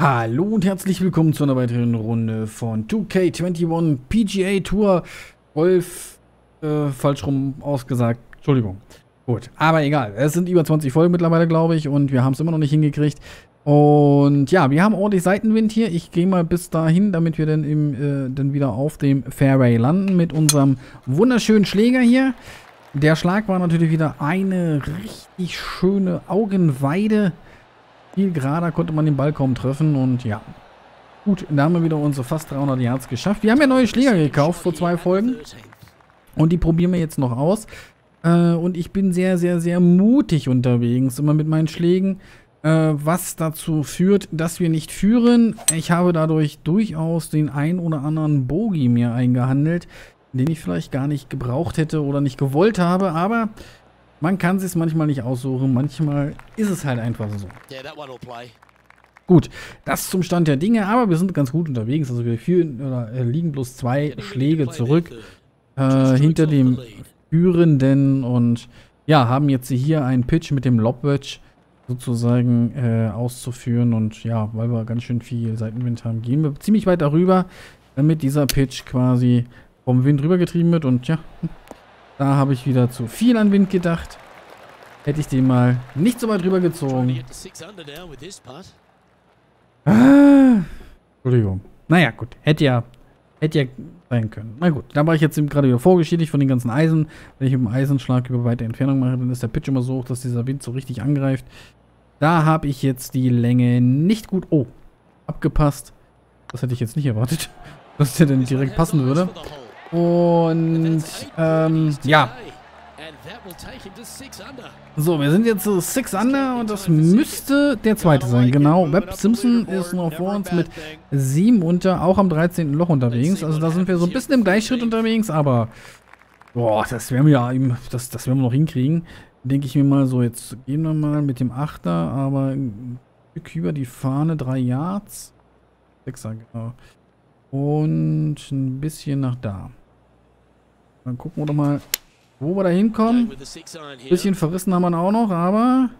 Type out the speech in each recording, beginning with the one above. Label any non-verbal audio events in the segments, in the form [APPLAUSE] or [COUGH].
Hallo und herzlich willkommen zu einer weiteren Runde von 2K21 PGA Tour. Wolf, äh, falsch rum ausgesagt. Entschuldigung. Gut, aber egal. Es sind über 20 Folgen mittlerweile, glaube ich, und wir haben es immer noch nicht hingekriegt. Und ja, wir haben ordentlich Seitenwind hier. Ich gehe mal bis dahin, damit wir dann, im, äh, dann wieder auf dem Fairway landen mit unserem wunderschönen Schläger hier. Der Schlag war natürlich wieder eine richtig schöne Augenweide. Viel gerader konnte man den Ball kaum treffen und ja. Gut, da haben wir wieder unsere fast 300 Yards geschafft. Wir haben ja neue Schläger gekauft vor zwei Folgen. Und die probieren wir jetzt noch aus. Äh, und ich bin sehr, sehr, sehr mutig unterwegs, immer mit meinen Schlägen. Äh, was dazu führt, dass wir nicht führen. Ich habe dadurch durchaus den ein oder anderen Bogie mir eingehandelt, den ich vielleicht gar nicht gebraucht hätte oder nicht gewollt habe. Aber man kann es manchmal nicht aussuchen. Manchmal ist es halt einfach so. Gut, das zum Stand der Dinge, aber wir sind ganz gut unterwegs. Also wir führen, oder, äh, liegen bloß zwei Schläge zurück äh, hinter dem Führenden und ja, haben jetzt hier einen Pitch mit dem Lobwedge sozusagen äh, auszuführen und ja, weil wir ganz schön viel Seitenwind haben, gehen wir ziemlich weit darüber, damit dieser Pitch quasi vom Wind rübergetrieben wird und ja, da habe ich wieder zu viel an Wind gedacht. Hätte ich den mal nicht so weit rüber gezogen. Ah, Entschuldigung. Naja, gut. Hätte ja, hätte ja sein können. Na gut, da war ich jetzt eben gerade wieder vorgeschädigt von den ganzen Eisen. Wenn ich mit dem Eisenschlag über weite Entfernung mache, dann ist der Pitch immer so hoch, dass dieser Wind so richtig angreift. Da habe ich jetzt die Länge nicht gut... Oh, abgepasst. Das hätte ich jetzt nicht erwartet, [LAUGHS] dass der denn direkt passen würde. Und, ähm, ja. So, wir sind jetzt so 6 Under und das müsste der zweite sein. Genau, Webb Simpson ist noch vor uns mit 7 unter, auch am 13. Loch unterwegs. Also da sind wir so ein bisschen im Gleichschritt unterwegs, aber boah, das werden wir ja das, das werden wir noch hinkriegen. Denke ich mir mal so, jetzt gehen wir mal mit dem 8er, aber ein Stück über die Fahne, 3 Yards. 6er, genau. Und ein bisschen nach da. Dann gucken wir doch mal, wo wir da hinkommen. Bisschen verrissen haben wir auch noch, aber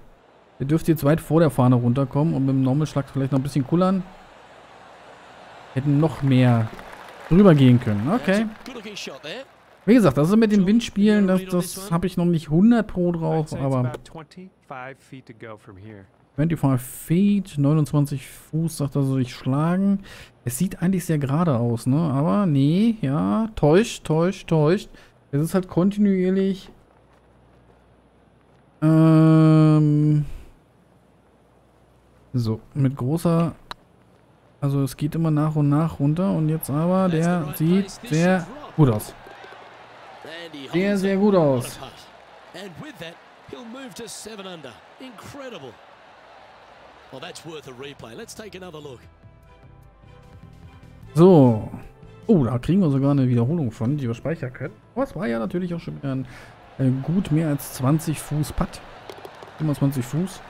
ihr dürft jetzt weit vor der Fahne runterkommen und mit dem Normalschlag vielleicht noch ein bisschen kullern. Hätten noch mehr drüber gehen können. Okay. Wie gesagt, also mit dem Windspielen, das, das habe ich noch nicht 100 Pro drauf, aber 25 Feet, 29 Fuß, sagt er, soll ich schlagen. Es sieht eigentlich sehr gerade aus, ne? Aber nee, ja, täuscht, täuscht, täuscht. Es ist halt kontinuierlich. Ähm. So, mit großer. Also es geht immer nach und nach runter und jetzt aber, der sieht sehr gut aus. Sehr, sehr gut aus. And with that, he'll move to 7 under. Incredible. Well, that's worth a replay. Let's take another look. So. Oh, da kriegen wir sogar eine Wiederholung von, die wir speichern können. Aber es war ja natürlich auch schon wieder ein äh, gut mehr als 20 Fuß Putt. 25 Fuß.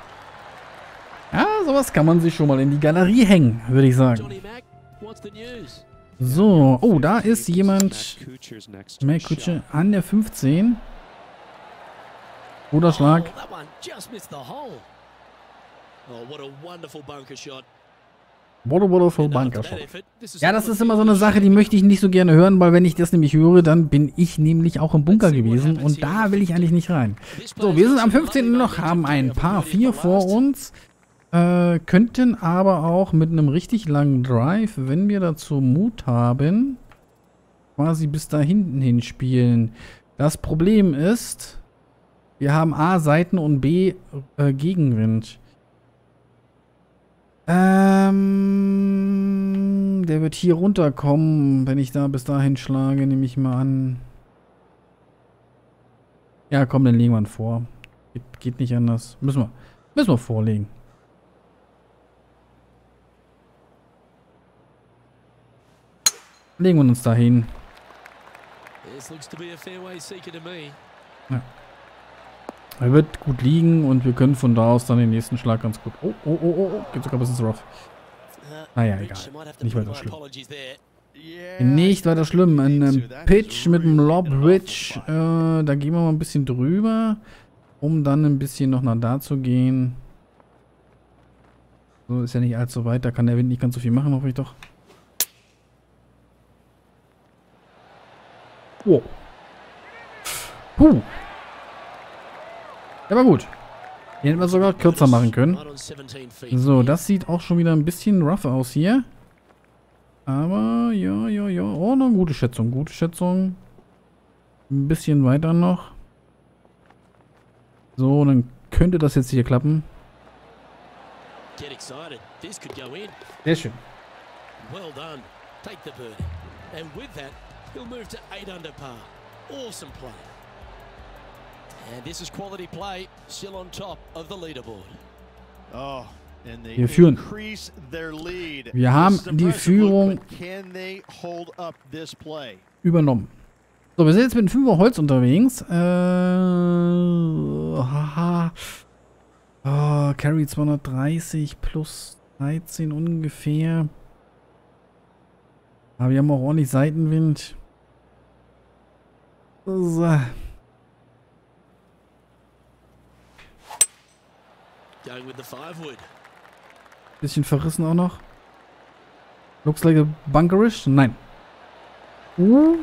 Ja, sowas kann man sich schon mal in die Galerie hängen, würde ich sagen. So, oh, da ist jemand, Mac Kutsche, an der 15. Guter Schlag. Oh, what a wonderful bunker shot. What a wonderful bunker shot. Ja, das ist immer so eine Sache, die möchte ich nicht so gerne hören, weil wenn ich das nämlich höre, dann bin ich nämlich auch im Bunker gewesen und da will ich eigentlich nicht rein. So, wir sind am 15. noch, haben ein paar vier vor uns, äh, könnten aber auch mit einem richtig langen Drive, wenn wir dazu Mut haben, quasi bis da hinten hin spielen. Das Problem ist, wir haben A Seiten und B äh, Gegenwind. Ähm, der wird hier runterkommen, wenn ich da bis dahin schlage, nehme ich mal an. Ja, komm, dann legen wir ihn vor. Geht, geht nicht anders. Müssen wir, müssen wir vorlegen. Legen wir uns dahin. Ja. Er wird gut liegen und wir können von da aus dann den nächsten Schlag ganz gut... Oh, oh, oh, oh, oh. Geht sogar ein bisschen rough. Naja, egal. Nicht weiter schlimm. Nicht weiter schlimm. Ein ähm, Pitch mit dem Lob Ridge. Äh, da gehen wir mal ein bisschen drüber, um dann ein bisschen noch nach da zu gehen. So ist ja nicht allzu weit, da kann der Wind nicht ganz so viel machen, hoffe ich doch. Wow. Puh. Der war gut. Den hätten wir sogar kürzer machen können. So, das sieht auch schon wieder ein bisschen rough aus hier. Aber, ja, ja, ja. Oh, eine gute Schätzung, gute Schätzung. Ein bisschen weiter noch. So, dann könnte das jetzt hier klappen. Sehr schön. Well done. Take the birdie. And with that, he'll move to 8 under par. Awesome play. Wir führen. Wir haben die Führung übernommen. So, wir sind jetzt mit dem 5er Holz unterwegs. Äh, haha. Oh, Carry 230 plus 13 ungefähr. Aber wir haben auch ordentlich Seitenwind. So. Bisschen verrissen auch noch. Looks like a bunkerish? Nein. Uh.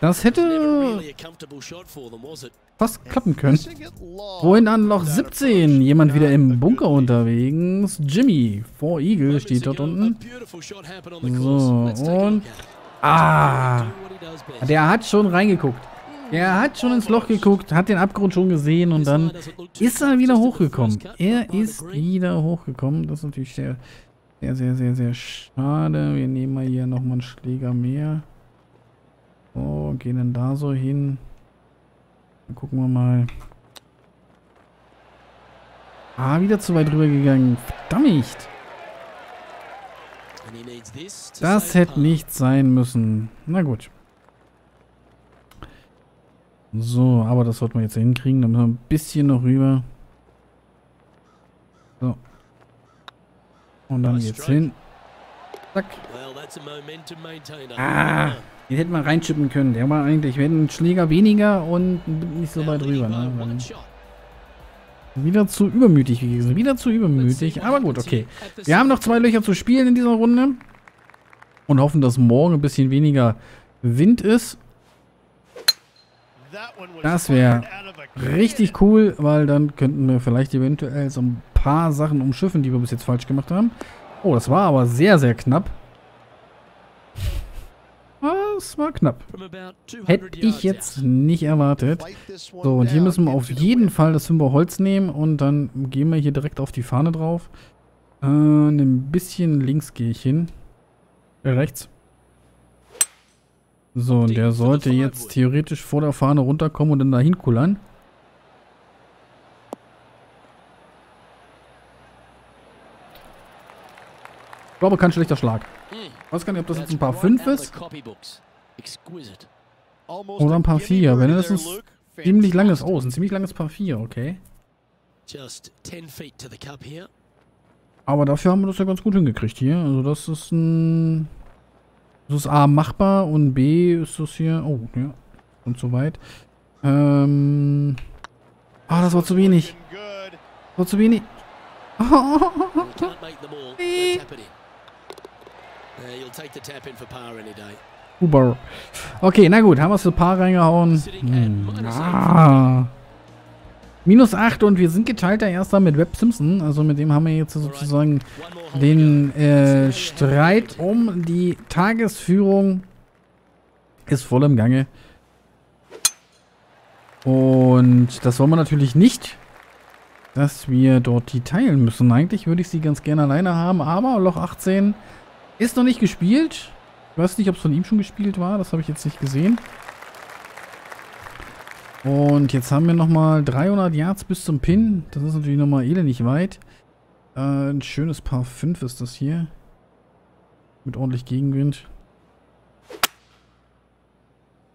Das hätte fast klappen können. Wohin an Loch 17? Jemand wieder im Bunker unterwegs. Jimmy, vor Eagle steht dort unten. So, und... Ah! Der hat schon reingeguckt. Er hat schon ins Loch geguckt, hat den Abgrund schon gesehen und dann ist er wieder hochgekommen. Er ist wieder hochgekommen. Das ist natürlich sehr, sehr, sehr, sehr, sehr schade. Wir nehmen mal hier nochmal einen Schläger mehr. So, gehen dann da so hin. Dann gucken wir mal. Ah, wieder zu weit rüber gegangen. Verdammt. Das hätte nicht sein müssen. Na gut. So, aber das sollten wir jetzt hinkriegen. Dann müssen wir ein bisschen noch rüber. So. Und dann jetzt hin. Zack. Ah, den hätten wir reinschippen können. Der war eigentlich, wir hätten einen Schläger weniger und nicht so weit rüber. Ne? Wieder zu übermütig gewesen. Wieder zu übermütig. Aber gut, okay. Wir haben noch zwei Löcher zu spielen in dieser Runde. Und hoffen, dass morgen ein bisschen weniger Wind ist. Das wäre richtig cool, weil dann könnten wir vielleicht eventuell so ein paar Sachen umschiffen, die wir bis jetzt falsch gemacht haben. Oh, das war aber sehr, sehr knapp. Das war knapp. Hätte ich jetzt nicht erwartet. So, und hier müssen wir auf jeden Fall das 5er Holz nehmen und dann gehen wir hier direkt auf die Fahne drauf. Äh, ein bisschen links gehe ich hin. Äh, rechts. So, und der sollte jetzt theoretisch vor der Fahne runterkommen und dann dahin kullern. Ich glaube, kein schlechter Schlag. Ich hm. weiß gar nicht, ob das jetzt ein paar 5 ist. Oder ein paar 4. Wenn das ein ziemlich langes... Oh, ist ein ziemlich langes Paar 4, okay. Aber dafür haben wir das ja ganz gut hingekriegt hier. Also das ist ein... Das ist A machbar und B ist das hier... Oh, ja. Und so weit. Ähm... Ah, das war zu wenig. Das war zu wenig. [LAUGHS] Uber. Okay, na gut, haben wir es für Paar reingehauen. Hm. Ah. Minus 8 und wir sind geteilter Erster mit Web Simpson. Also mit dem haben wir jetzt sozusagen den äh, Streit um die Tagesführung ist voll im Gange. Und das wollen wir natürlich nicht, dass wir dort die teilen müssen. Eigentlich würde ich sie ganz gerne alleine haben, aber Loch 18 ist noch nicht gespielt. Ich weiß nicht, ob es von ihm schon gespielt war. Das habe ich jetzt nicht gesehen. Und jetzt haben wir nochmal 300 Yards bis zum Pin. Das ist natürlich nochmal elendig weit. Äh, ein schönes Paar 5 ist das hier. Mit ordentlich Gegenwind.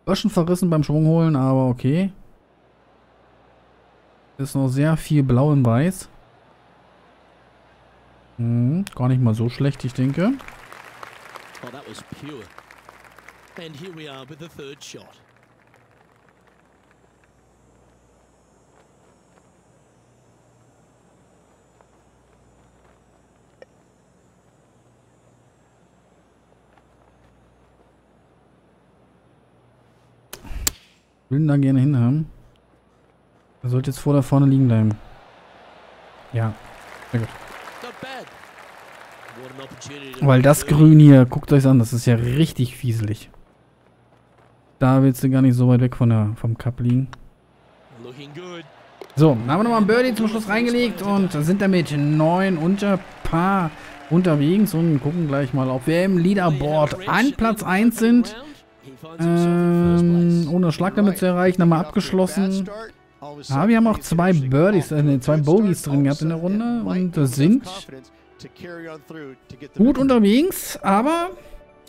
War schon verrissen beim Schwung holen, aber okay. Ist noch sehr viel blau und weiß. Hm, gar nicht mal so schlecht, ich denke. Oh, that was pure. And here we are with the third shot. Will da gerne hinhaben. Er sollte jetzt vor da vorne liegen bleiben. Ja, sehr gut. Weil das Grün hier, guckt euch an, das ist ja richtig fieselig. Da willst du gar nicht so weit weg von der, vom Cup liegen. So, dann haben wir nochmal ein Birdie zum Schluss reingelegt und sind damit neun unter Paar unterwegs und gucken gleich mal, ob wir im Leaderboard an Platz 1 sind. Ähm, ohne Schlaglimit zu erreichen, haben wir abgeschlossen. Ah, wir haben auch zwei Birdies, äh, zwei Bogies drin gehabt in der Runde und sind gut unterwegs, aber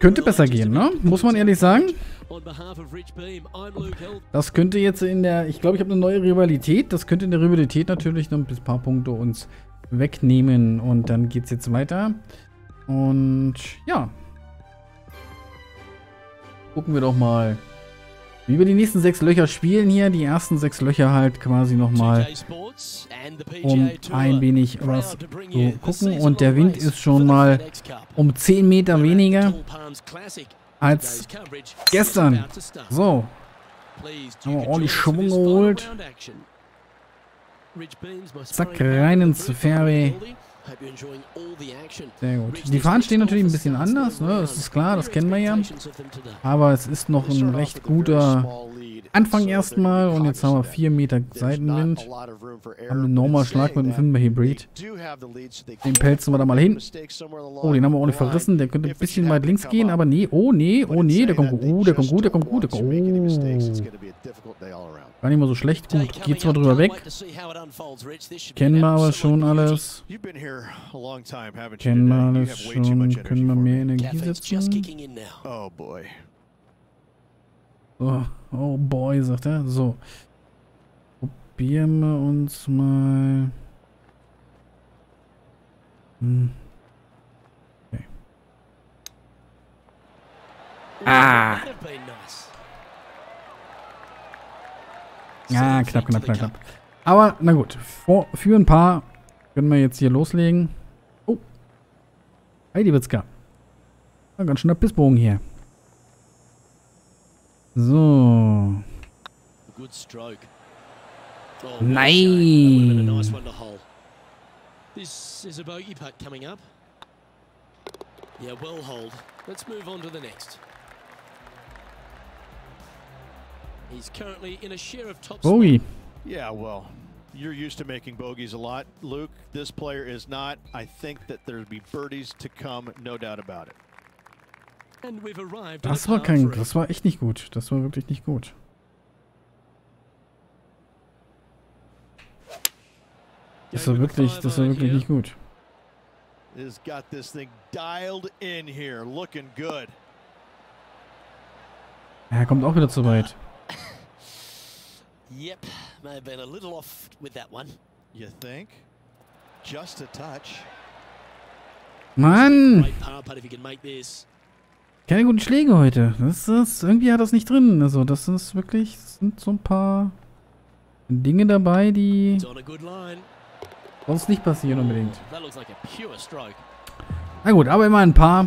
könnte besser gehen, ne? Muss man ehrlich sagen. Das könnte jetzt in der, ich glaube, ich habe eine neue Rivalität. Das könnte in der Rivalität natürlich noch ein paar Punkte uns wegnehmen. Und dann geht es jetzt weiter. Und ja. Gucken wir doch mal, wie wir die nächsten sechs Löcher spielen hier. Die ersten sechs Löcher halt quasi nochmal, um ein wenig was zu gucken. Und der Wind ist schon mal um 10 Meter weniger als gestern. So. Haben wir ordentlich Schwung geholt. Zack, rein ins Fairway. Sehr gut. Die Fahnen stehen natürlich ein bisschen anders, ne? Das ist klar, das kennen wir ja. Aber es ist noch ein recht guter Anfang erstmal und jetzt haben wir 4 Meter Seitenwind. Haben einen normal Schlag mit einem 5er Hybrid. Den pelzen wir da mal hin. Oh, den haben wir auch nicht verrissen. Der könnte ein bisschen weit links gehen, aber nee. Oh, nee. Oh, nee. Der kommt gut. Oh, der kommt gut. Der kommt gut. Der kommt gut. Oh. Gar nicht mal so schlecht. Gut, geht zwar drüber weg. Kennen wir aber schon alles. Kennen wir alles schon. Können wir mehr Energie setzen? Oh boy. So. Oh boy, sagt er. So. Probieren wir uns mal. Hm. Okay. Ah! Ja, knapp, knapp, knapp, knapp. Aber, na gut. Vor, für ein paar können wir jetzt hier loslegen. Oh. Heidi Witzka. Ganz schön der Pissbogen hier. So. Good stroke. Oh, Nein. Nice one to hole. This is a bogey putt coming up. Yeah, well hold. Let's move on to the next. He's currently in a share of top Bogey. Yeah, well, you're used to making bogeys a lot, Luke. This player is not. I think that there'll be birdies to come, no doubt about it. Das war kein, das war echt nicht gut. Das war wirklich nicht gut. Das war wirklich, das war wirklich nicht gut. Er kommt auch wieder zu weit. Yep, may have been a little off with that one. You think? Just a touch. Mann! Keine guten Schläge heute. Das ist, irgendwie hat das nicht drin. Also das ist wirklich, das sind so ein paar Dinge dabei, die sonst nicht passieren unbedingt. Na gut, aber immer ein paar.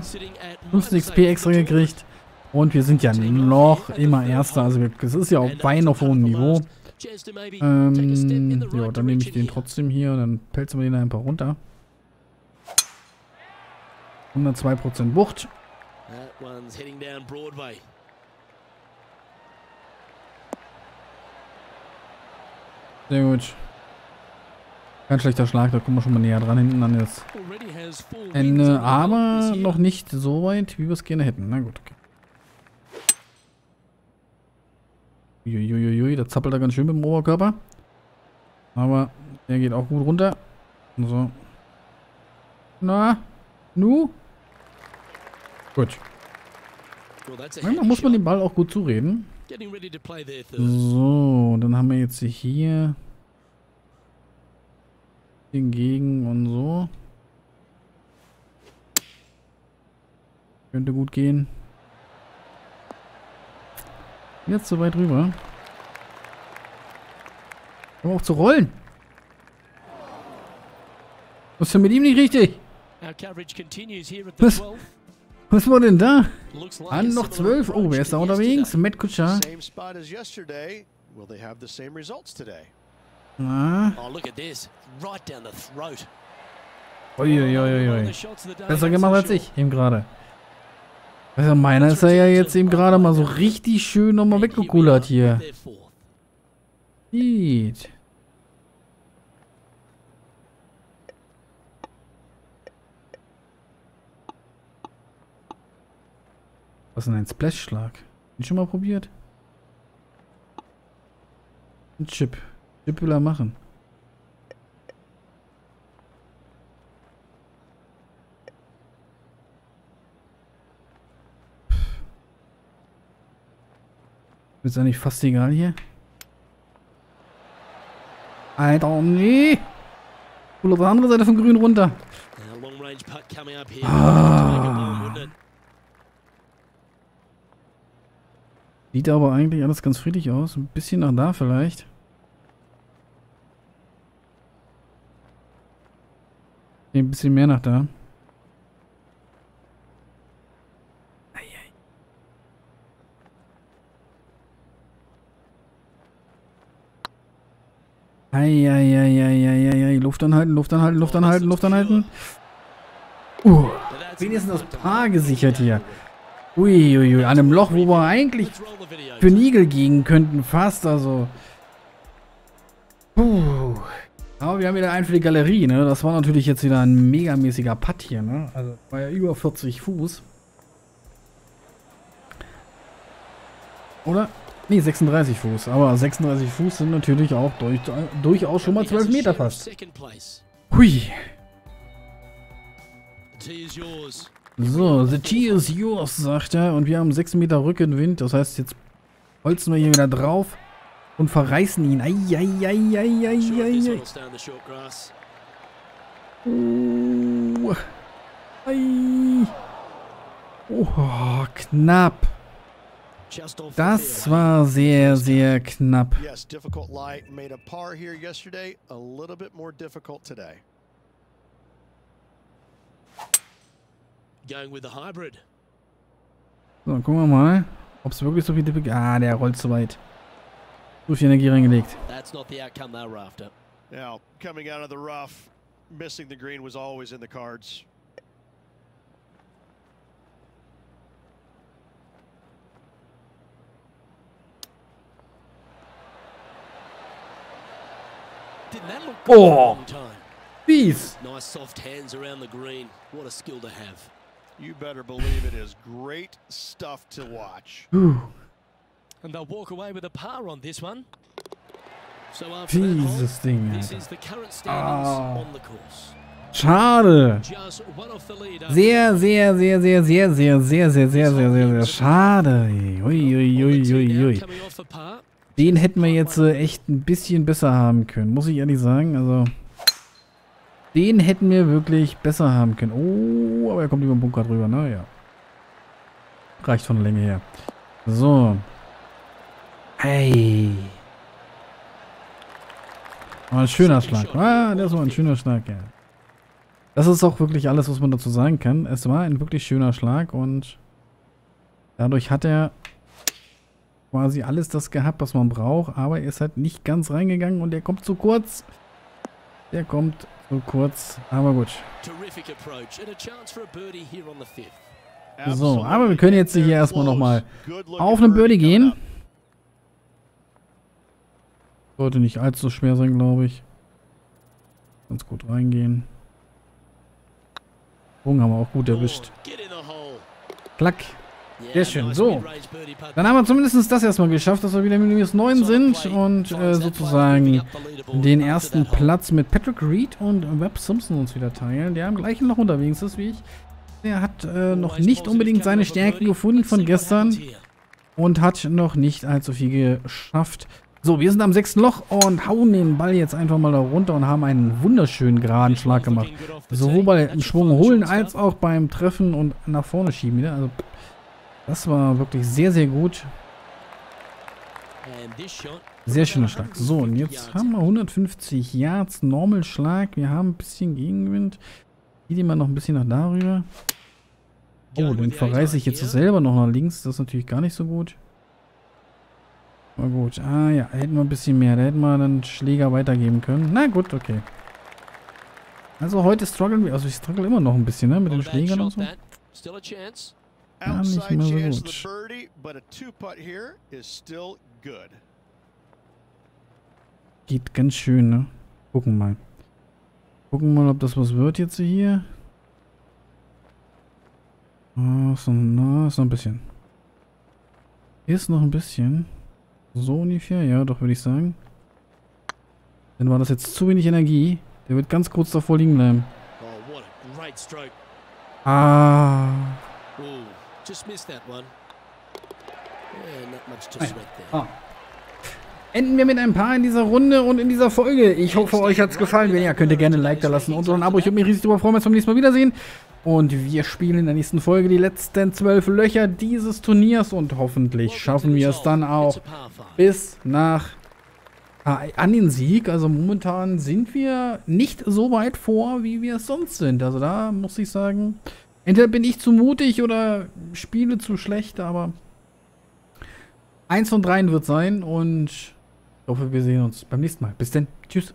15 XP extra gekriegt. Und wir sind ja noch immer Erster. Also es ist ja auch Wein auf hohem Niveau. Ähm, ja, dann nehme ich den trotzdem hier. Dann pelzen wir den ein paar runter. 102% Wucht. Sehr gut. Kein schlechter Schlag, da kommen wir schon mal näher dran hinten an das Ende. Aber noch nicht so weit, wie wir es gerne hätten. Na gut, okay. Uiuiui, da zappelt er ganz schön mit dem Oberkörper. Aber der geht auch gut runter. So. Na? Nu? Gut. Manchmal muss man den Ball auch gut zureden. So, dann haben wir jetzt hier hingegen und so. Könnte gut gehen. Jetzt so weit rüber. Aber auch zu rollen. Was ist denn mit ihm nicht richtig? Was? Was war denn da? An noch zwölf. Oh, wer ist da unterwegs? Matt Kutscher. Ah. Oh, look at this. Right down the throat. Uiuiuiui. Besser gemacht als ich, eben gerade. Also meiner ist er ja jetzt eben gerade mal so richtig schön nochmal weggekullert hier. Sieht. Was ist denn ein Splash-Schlag? Den schon mal probiert? Ein Chip. Chip will er machen. Ist eigentlich fast egal hier. Alter, nee. Cool auf der anderen Seite von grün runter. Ah. Sieht aber eigentlich alles ganz friedlich aus. Ein bisschen nach da vielleicht. Ein bisschen mehr nach da. Eieieiei. Luft anhalten, Luft anhalten, Luft anhalten, Luft anhalten. Uh, wenigstens das Paar gesichert hier. Uiuiui, ui, an einem Loch, wo wir eigentlich für Nigel gehen könnten, fast, also. Puh. Aber wir haben wieder einen für die Galerie, ne? Das war natürlich jetzt wieder ein megamäßiger Putt hier, ne? Also, war ja über 40 Fuß. Oder? Nee, 36 Fuß. Aber 36 Fuß sind natürlich auch durch, durchaus schon mal 12 Meter fast. Hui. So, the tea is yours, sagt er. Und wir haben 6 Meter Rückenwind. Das heißt, jetzt holzen wir hier wieder drauf und verreißen ihn. Eieieiei. Oh. Ei. Oh, knapp. Das war sehr, sehr knapp. So, gucken wir mal, ob es wirklich so viel Be ah, der rollt zu weit. Zu viel Energie reingelegt. Now, coming out of the rough, missing the green was always in the cards. Oh, Fies. Nice soft hands around the green. What a skill to have. You better believe it is great stuff to watch. And they'll walk away with a par on this one. So after Dieses Ding, this is the current standings ah. on the course. Schade. Sehr, sehr, sehr, sehr, sehr, sehr, sehr, sehr, sehr, sehr, sehr, sehr schade. Ui, ui, ui, ui, ui. Den hätten wir jetzt äh, echt ein bisschen besser haben können, muss ich ehrlich sagen. Also, den hätten wir wirklich besser haben können. Oh, aber er kommt über den Bunker drüber, naja. Reicht von der Länge her. So. Hey. Oh, ein schöner Schlag. Ah, das war ein schöner Schlag, ja. Das ist auch wirklich alles, was man dazu sagen kann. Es war ein wirklich schöner Schlag und dadurch hat er quasi alles das gehabt, was man braucht, aber er ist halt nicht ganz reingegangen und er kommt zu kurz. Der kommt zu kurz, aber gut. So, aber wir können jetzt hier erstmal nochmal auf einen Birdie gehen. Sollte nicht allzu schwer sein, glaube ich. Ganz gut reingehen. Bogen haben wir auch gut erwischt. Klack. Sehr schön. So. Dann haben wir zumindest das erstmal geschafft, dass wir wieder mit minus 9 sind und äh, sozusagen den ersten Platz mit Patrick Reed und Webb Simpson uns wieder teilen, der am gleichen noch unterwegs ist wie ich. Der hat äh, noch nicht unbedingt seine Stärken gefunden von gestern und hat noch nicht allzu viel geschafft. So, wir sind am sechsten Loch und hauen den Ball jetzt einfach mal da runter und haben einen wunderschönen geraden Schlag gemacht. Sowohl beim Schwung holen als auch beim Treffen und nach vorne schieben. Also das war wirklich sehr, sehr gut. Sehr schöner Schlag. So, und jetzt haben wir 150 Yards Normal Schlag. Wir haben ein bisschen Gegenwind. Geht immer noch ein bisschen nach darüber. Oh, den verreiße ich jetzt selber noch nach links. Das ist natürlich gar nicht so gut. Aber gut. Ah ja, hätten wir ein bisschen mehr. Da hätten wir einen Schläger weitergeben können. Na gut, okay. Also heute strugglen wir. Also ich struggle immer noch ein bisschen, ne? Mit den Schlägern und so. Ja, nicht mehr so gut. Geht ganz schön, ne? Gucken mal. Gucken mal, ob das was wird jetzt hier. Oh, so, na, ist noch ein bisschen. Ist noch ein bisschen. So ungefähr, ja, doch, würde ich sagen. Dann war das jetzt zu wenig Energie. Der wird ganz kurz davor liegen bleiben. Oh, ah. ah. Enden wir mit ein paar in dieser Runde und in dieser Folge. Ich hoffe, euch hat es gefallen. Wenn ja, könnt ihr gerne ein Like da lassen und so ein Abo. Ich würde mich riesig darüber freuen, wenn wir uns beim nächsten Mal wiedersehen. Und wir spielen in der nächsten Folge die letzten zwölf Löcher dieses Turniers und hoffentlich schaffen wir es dann auch bis nach äh, an den Sieg. Also momentan sind wir nicht so weit vor, wie wir es sonst sind. Also da muss ich sagen, entweder bin ich zu mutig oder spiele zu schlecht, aber eins von dreien wird sein und ich hoffe, wir sehen uns beim nächsten Mal. Bis dann. Tschüss.